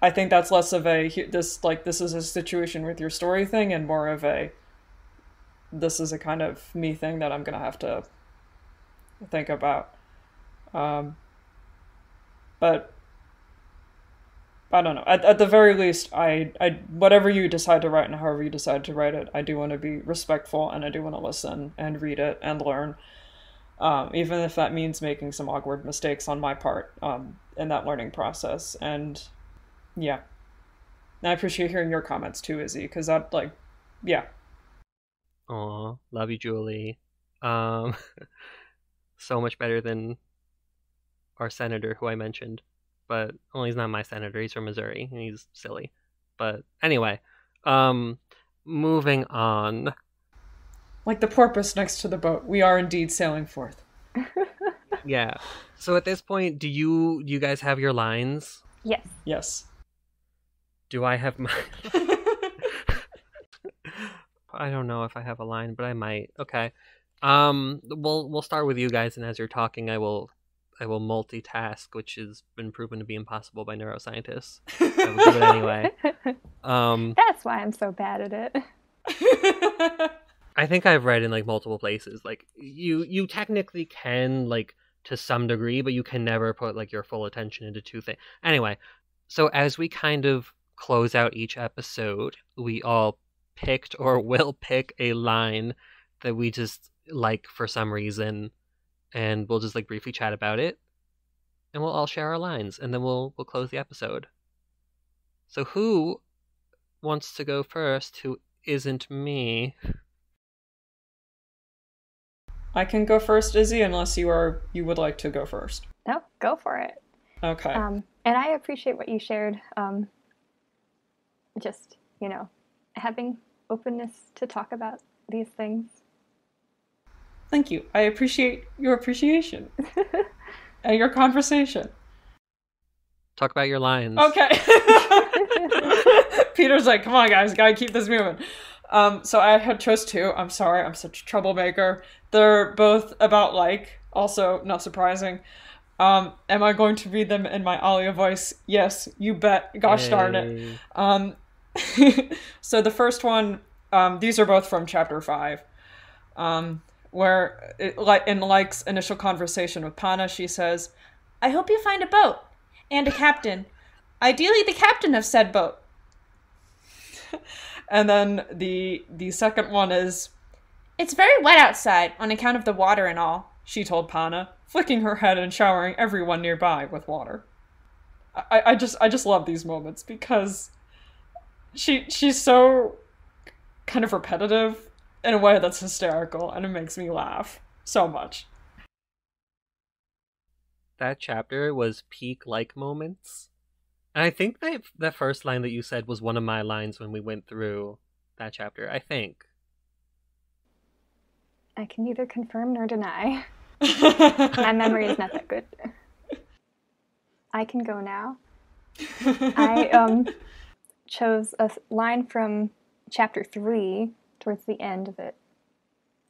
I think that's less of a this like this is a situation with your story thing, and more of a this is a kind of me thing that I'm gonna have to think about. Um, but I don't know. At, at the very least, I, I whatever you decide to write and however you decide to write it, I do want to be respectful and I do want to listen and read it and learn, um, even if that means making some awkward mistakes on my part um, in that learning process. And yeah, and I appreciate hearing your comments too, Izzy, because that like, yeah. Aw, love you, Julie. Um, so much better than our senator who I mentioned but well, he's not my senator. He's from Missouri, and he's silly. But anyway, um, moving on. Like the porpoise next to the boat, we are indeed sailing forth. yeah. So at this point, do you do you guys have your lines? Yes. Yes. Do I have my? I don't know if I have a line, but I might. Okay. Um, we'll we'll start with you guys, and as you're talking, I will I will multitask, which has been proven to be impossible by neuroscientists. I will do it anyway. Um, That's why I'm so bad at it. I think I've read in like multiple places. Like you, you technically can like to some degree, but you can never put like your full attention into two things. Anyway, so as we kind of close out each episode, we all picked or will pick a line that we just like for some reason and we'll just like briefly chat about it and we'll all share our lines and then we'll we'll close the episode. So who wants to go first who isn't me? I can go first, Izzy, unless you are you would like to go first. No, go for it. Okay. Um, and I appreciate what you shared. Um, just you know, having openness to talk about these things. Thank you. I appreciate your appreciation and your conversation. Talk about your lines. Okay. Peter's like, come on, guys, gotta keep this moving. Um, so I had chose two. I'm sorry, I'm such a troublemaker. They're both about like, also not surprising. Um, am I going to read them in my Alia voice? Yes, you bet. Gosh hey. darn it. Um, so the first one, um, these are both from chapter five. Where it, like in Like's initial conversation with Pana, she says, "I hope you find a boat and a captain, ideally the captain of said boat." and then the the second one is, "It's very wet outside on account of the water and all," she told Pana, flicking her head and showering everyone nearby with water. I, I just I just love these moments because she she's so kind of repetitive in a way that's hysterical and it makes me laugh so much. that chapter was peak like moments. And I think that that first line that you said was one of my lines when we went through that chapter. I think. I can neither confirm nor deny. My memory is not that good. I can go now. I um, chose a line from chapter 3 towards the end of it.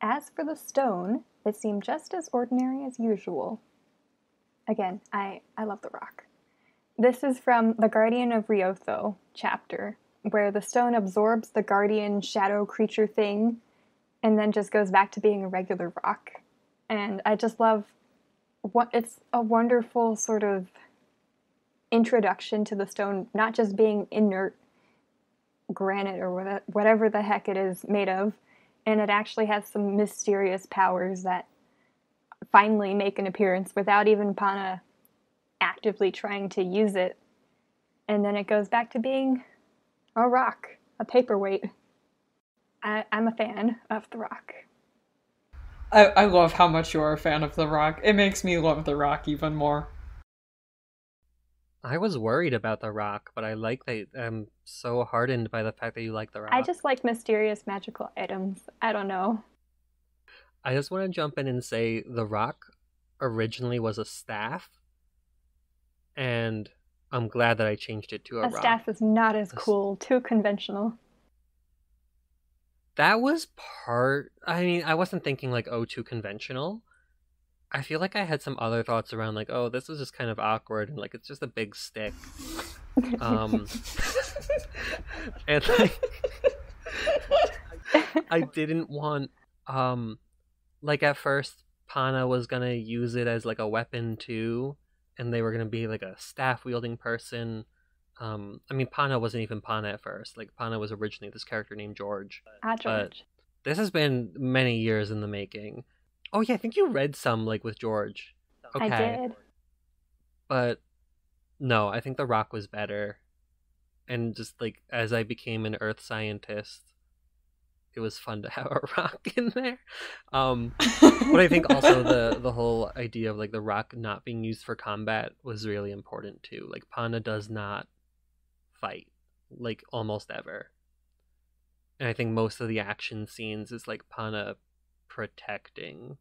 As for the stone, it seemed just as ordinary as usual. Again, I, I love the rock. This is from the Guardian of Riotho chapter, where the stone absorbs the guardian shadow creature thing and then just goes back to being a regular rock. And I just love what it's a wonderful sort of introduction to the stone, not just being inert granite or whatever the heck it is made of, and it actually has some mysterious powers that finally make an appearance without even Pana actively trying to use it. And then it goes back to being a rock, a paperweight. I, am a fan of The Rock. I, I love how much you're a fan of The Rock. It makes me love The Rock even more. I was worried about The Rock, but I like that I'm so hardened by the fact that you like The Rock. I just like mysterious magical items. I don't know. I just want to jump in and say The Rock originally was a staff, and I'm glad that I changed it to a, a rock. staff is not as cool, too conventional. That was part. I mean, I wasn't thinking like, oh, too conventional. I feel like I had some other thoughts around like, oh, this is just kind of awkward and like it's just a big stick. Um, and like, I didn't want um, like at first Pana was gonna use it as like a weapon too, and they were gonna be like a staff wielding person. Um, I mean, Pana wasn't even Pana at first. Like Pana was originally this character named George. Ah, George. But this has been many years in the making. Oh yeah, I think you read some like with George. Okay. I did. But no, I think The Rock was better. And just like as I became an earth scientist, it was fun to have a rock in there. Um, but I think also the the whole idea of like the rock not being used for combat was really important too. Like Pana does not fight like almost ever. And I think most of the action scenes is like Pana protecting,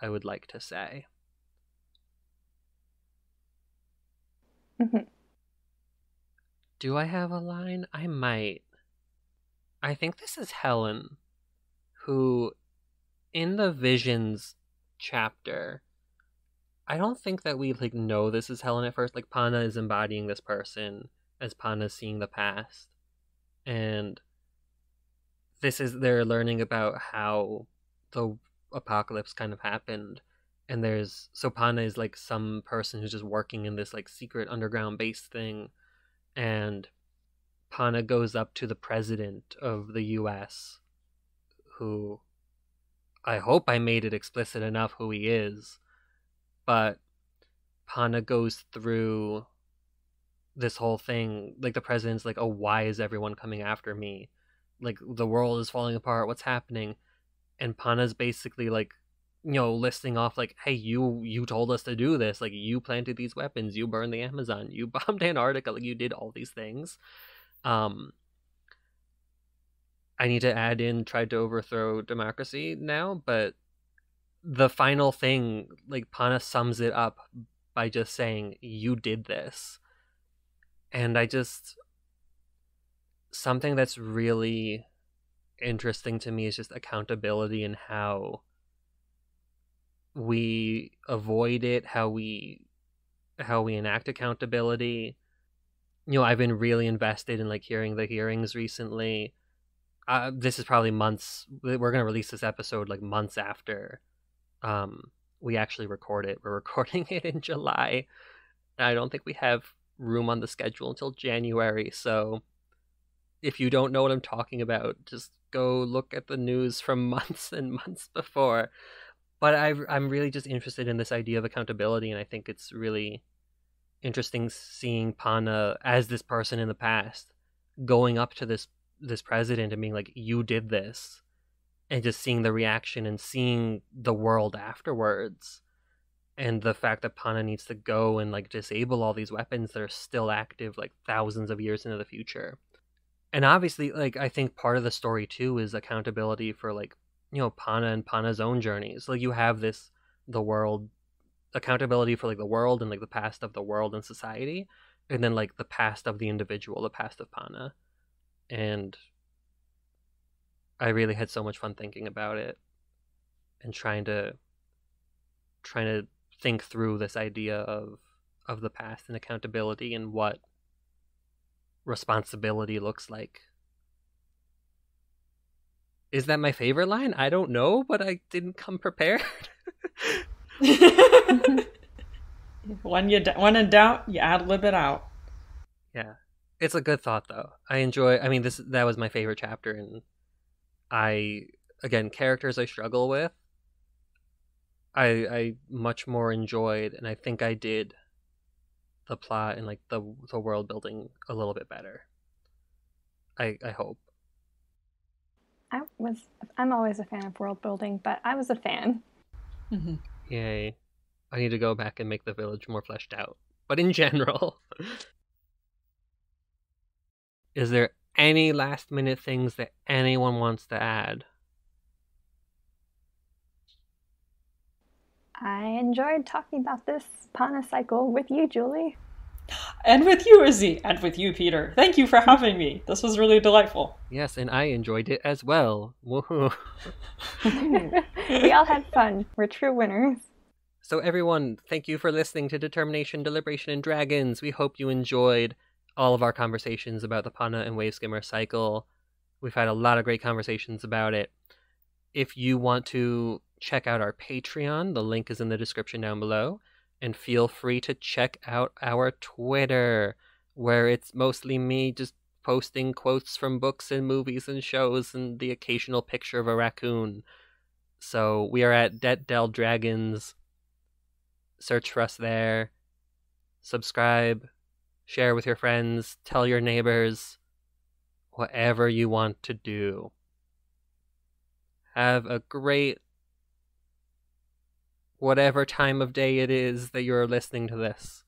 I would like to say. Mm-hmm. Do I have a line? I might. I think this is Helen, who, in the visions chapter, I don't think that we like know this is Helen at first. Like Pana is embodying this person as Pana seeing the past, and this is they're learning about how the apocalypse kind of happened. And there's so Pana is like some person who's just working in this like secret underground base thing, and Pana goes up to the president of the US, who I hope I made it explicit enough who he is, but Pana goes through this whole thing. Like, the president's like, oh, why is everyone coming after me? Like, the world is falling apart. What's happening? And Pana's basically like, you know, listing off like, hey, you you told us to do this. Like, you planted these weapons. You burned the Amazon. You bombed Antarctica. Like, you did all these things. Um, I need to add in tried to overthrow democracy now, but the final thing, like Pana sums it up by just saying, You did this. And I just. Something that's really interesting to me is just accountability and how we avoid it, how we how we enact accountability, you know, I've been really invested in like hearing the hearings recently. Uh, this is probably months. We're gonna release this episode like months after um, we actually record it. We're recording it in July. I don't think we have room on the schedule until January. So if you don't know what I'm talking about, just go look at the news from months and months before. But I, I'm really just interested in this idea of accountability, and I think it's really interesting seeing Pana as this person in the past going up to this this president and being like, "You did this," and just seeing the reaction and seeing the world afterwards, and the fact that Pana needs to go and like disable all these weapons that are still active like thousands of years into the future. And obviously, like I think part of the story too is accountability for like you know Pana and Pana's own journeys. Like you have this the world accountability for like the world and like the past of the world and society, and then like the past of the individual, the past of Pana, and I really had so much fun thinking about it and trying to trying to think through this idea of of the past and accountability and what responsibility looks like. Is that my favorite line? I don't know, but I didn't come prepared. when you when in doubt, you ad lib it out. Yeah, it's a good thought though. I enjoy. I mean, this that was my favorite chapter, and I again characters I struggle with. I I much more enjoyed, and I think I did the plot and like the the world building a little bit better. I I hope. I was. I'm always a fan of world building, but I was a fan. Mm-hmm. Yay! I need to go back and make the village more fleshed out. But in general, is there any last minute things that anyone wants to add? I enjoyed talking about this Pana cycle with you, Julie. And with you, Izzy, and with you, Peter. Thank you for having me. This was really delightful. Yes, and I enjoyed it as well. We all had fun. We're true winners. So, everyone, thank you for listening to Determination, Deliberation, and Dragons. We hope you enjoyed all of our conversations about the Pana and Wave Skimmer cycle. We've had a lot of great conversations about it. If you want to check out our Patreon, the link is in the description down below. And feel free to check out our Twitter, where it's mostly me just posting quotes from books and movies and shows and the occasional picture of a raccoon. So we are at Det Del Dragons. Search for us there. Subscribe, share with your friends, tell your neighbors, whatever you want to do. Have a great whatever time of day it is that you're listening to this.